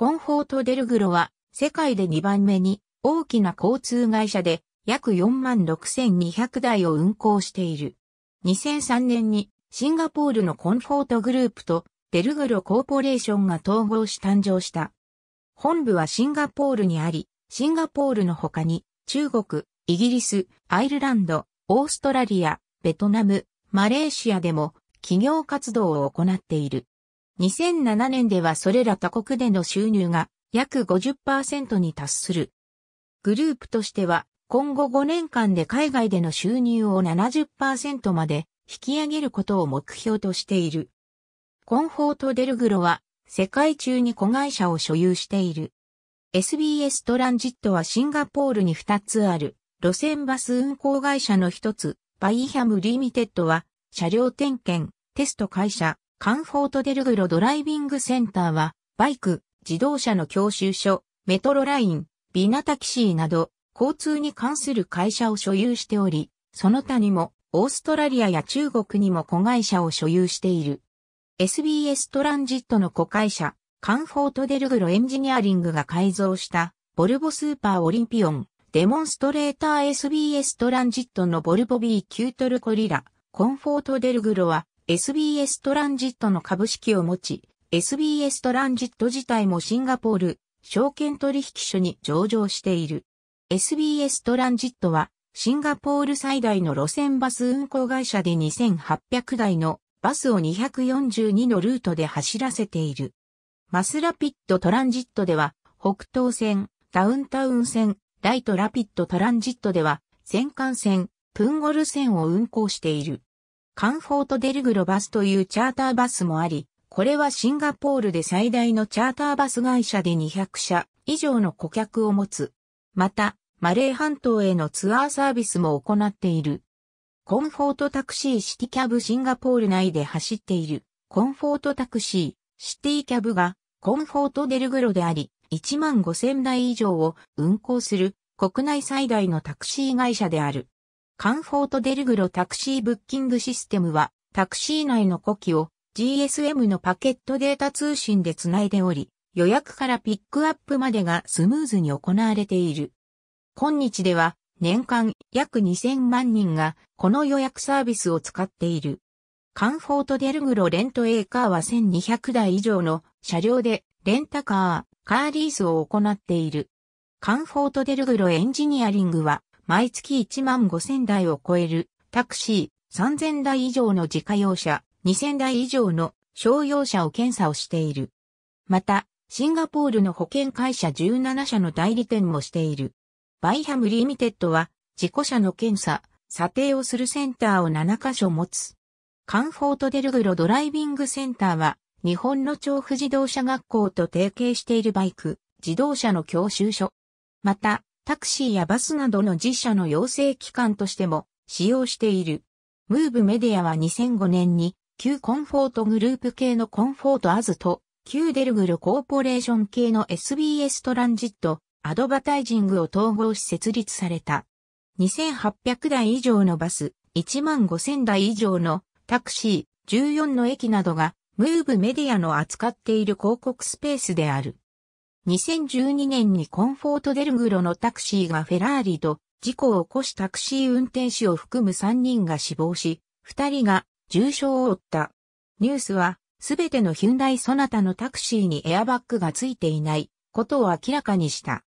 コンフォートデルグロは世界で2番目に大きな交通会社で約46,200台を運行している。2003年にシンガポールのコンフォートグループとデルグロコーポレーションが統合し誕生した。本部はシンガポールにあり、シンガポールの他に中国、イギリス、アイルランド、オーストラリア、ベトナム、マレーシアでも企業活動を行っている。2007年ではそれら他国での収入が約50%に達する。グループとしては今後5年間で海外での収入を70%まで引き上げることを目標としている。コンフォートデルグロは世界中に子会社を所有している。SBS トランジットはシンガポールに2つある路線バス運行会社の一つ、バイコムリミテッドは車両点検、テスト会社、カンフォートデルグロドライビングセンターはバイク、自動車の教習所、メトロライン、ビナタキシーなど交通に関する会社を所有しており、その他にもオーストラリアや中国にも子会社を所有している。SBS トランジットの子会社、カンフォートデルグロエンジニアリングが改造したボルボスーパーオリンピオン、デモンストレーター SBS トランジットのボルボ B キュートルコリラ、コンフォートデルグロは SBS トランジットの株式を持ち、SBS トランジット自体もシンガポール、証券取引所に上場している。SBS トランジットは、シンガポール最大の路線バス運行会社で2800台のバスを242のルートで走らせている。マスラピッドトランジットでは、北東線、ダウンタウン線、ライトラピッドトランジットでは、センカン線、プンゴル線を運行している。カンフォートデルグロバスというチャーターバスもあり、これはシンガポールで最大のチャーターバス会社で200社以上の顧客を持つ。また、マレー半島へのツアーサービスも行っている。コンフォートタクシーシティキャブシンガポール内で走っているコンフォートタクシーシティキャブがコンフォートデルグロであり1万5000台以上を運行する国内最大のタクシー会社である。カンフォートデルグロタクシーブッキングシステムはタクシー内の呼気を GSM のパケットデータ通信でつないでおり、予約からピックアップまでがスムーズに行われている。今日では年間約2000万人がこの予約サービスを使っている。カンフォートデルグロレントエーカーは1200台以上の車両でレンタカー、カーリースを行っている。カンフォートデルグロエンジニアリングは毎月1万5000台を超えるタクシー3000台以上の自家用車2000台以上の商用車を検査をしている。また、シンガポールの保険会社17社の代理店もしている。バイハムリミテッドは事故車の検査、査定をするセンターを7カ所持つ。カンフォートデルグロドライビングセンターは日本の調布自動車学校と提携しているバイク、自動車の教習所。また、タクシーやバスなどの自社の養成機関としても使用している。ムーブメディアは2005年に旧コンフォートグループ系のコンフォートアズと旧デルグロコーポレーション系の SBS トランジットアドバタイジングを統合し設立された。2800台以上のバス、1万5000台以上のタクシー、14の駅などがムーブメディアの扱っている広告スペースである。2012年にコンフォートデルグロのタクシーがフェラーリと事故を起こしタクシー運転手を含む3人が死亡し、2人が重傷を負った。ニュースはすべてのヒュンダイソナタのタクシーにエアバッグがついていないことを明らかにした。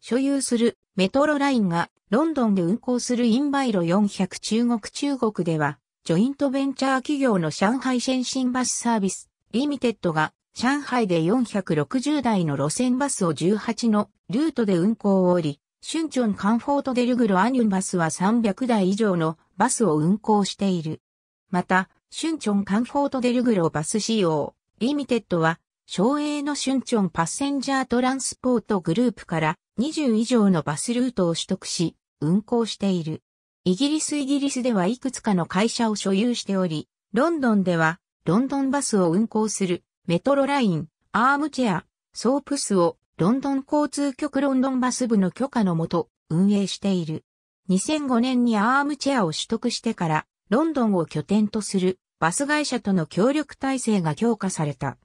所有するメトロラインがロンドンで運行するインバイロ400中国中国では、ジョイントベンチャー企業の上海先進バスサービス、リミテッドが上海で460台の路線バスを18のルートで運行をおり、瀋陽カンフォートデルグロアニュンバスは300台以上のバスを運行している。また、春春カンフォートデルグロバス仕様、リミテッドは、省営の春春パッセンジャートランスポートグループから20以上のバスルートを取得し、運行している。イギリスイギリスではいくつかの会社を所有しており、ロンドンではロンドンバスを運行するメトロライン、アームチェア、ソープスをロンドン交通局ロンドンバス部の許可のもと運営している。2005年にアームチェアを取得してからロンドンを拠点とするバス会社との協力体制が強化された。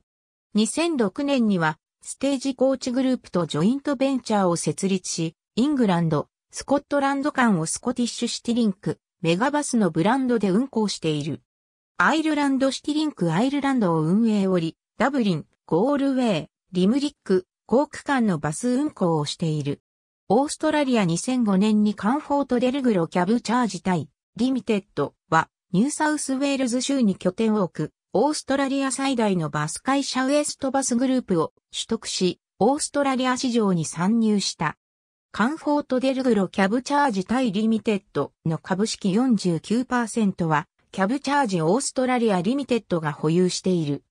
2006年にはステージコーチグループとジョイントベンチャーを設立し、イングランド、スコットランド間をスコティッシュシティリンク、メガバスのブランドで運行している。アイルランドシティリンクアイルランドを運営おり、ダブリン、ゴールウェイ、リムリック、コーク間のバス運行をしている。オーストラリア2005年にカンフォートデルグロキャブチャージ対リミテッドはニューサウスウェールズ州に拠点を置くオーストラリア最大のバス会社ウエストバスグループを取得し、オーストラリア市場に参入した。カンフォートデルグロキャブチャージ対リミテッドの株式49%はキャブチャージオーストラリアリミテッドが保有している。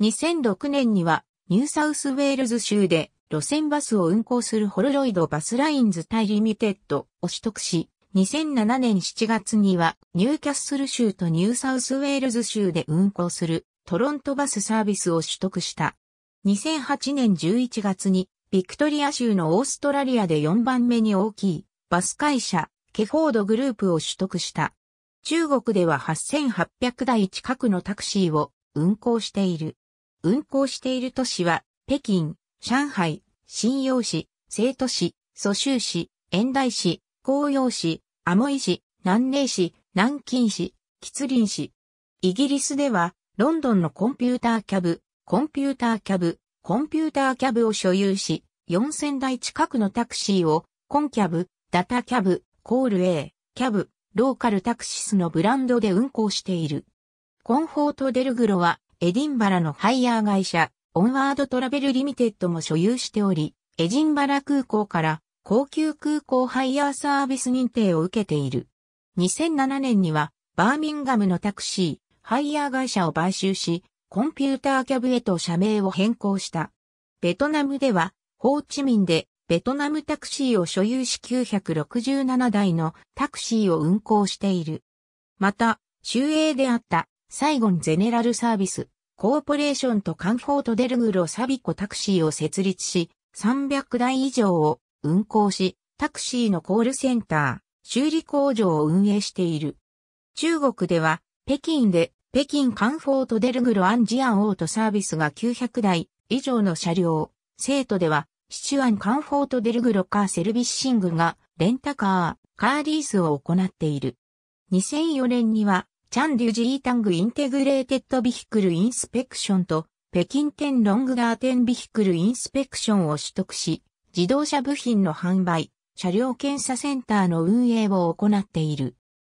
2006年にはニューサウスウェールズ州で路線バスを運行するホロロイドバスラインズ対リミテッドを取得し、2007年7月にはニューキャッスル州とニューサウスウェールズ州で運行するトロントバスサービスを取得した。2008年11月にビクトリア州のオーストラリアで4番目に大きいバス会社ケフォードグループを取得した。中国では8800台近くのタクシーを運行している。運行している都市は、北京、上海、新陽市、成都市、蘇州市、遠大市、紅葉市、アモイ市、南寧市、南京市、吉林市。イギリスでは、ロンドンのコンピューターキャブ、コンピューターキャブ、コンピューターキャブを所有し、4000台近くのタクシーを、コンキャブ、ダタキャブ、コール A、キャブ、ローカルタクシスのブランドで運行している。コンフォートデルグロは、エディンバラのハイヤー会社、オンワードトラベルリミテッドも所有しており、エジンバラ空港から高級空港ハイヤーサービス認定を受けている。2007年には、バーミンガムのタクシー、ハイヤー会社を買収し、コンピューターキャブへと社名を変更した。ベトナムでは、ホーチミンでベトナムタクシーを所有し967台のタクシーを運行している。また、周営であったサイゴンゼネラルサービス、コーポレーションとカンフォートデルグロサビコタクシーを設立し、300台以上を運行し、タクシーのコールセンター、修理工場を運営している。中国では、北京で北京カンフォートデルグロアンジアンオートサービスが900台以上の車両、成都ではシチュアンカンフォートデルグロカーセルビッシングがレンタカー、カーリースを行っている。2004年には、チャンデュジータングインテグレーテッドビヒクルインスペクションと、北京店ロングガーテンビヒクルインスペクションを取得し、自動車部品の販売、車両検査センターの運営を行っている。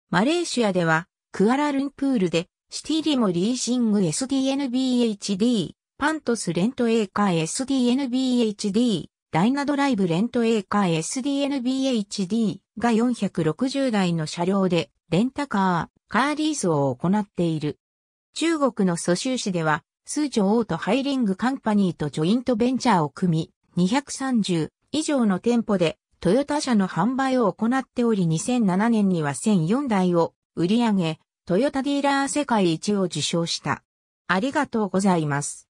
マレーシアでは、クアラルンプールで、シティリモリーシング SDNBHD、パントスレント A カー SDNBHD、ダイナドライブレント A カー SDNBHD が460台の車両でレンタカー、カーリースを行っている。中国の蘇州市では、数女オートハイリングカンパニーとジョイントベンチャーを組み、230以上の店舗でトヨタ車の販売を行っており2007年には1004台を売り上げ、トヨタディーラー世界一を受賞した。ありがとうございます。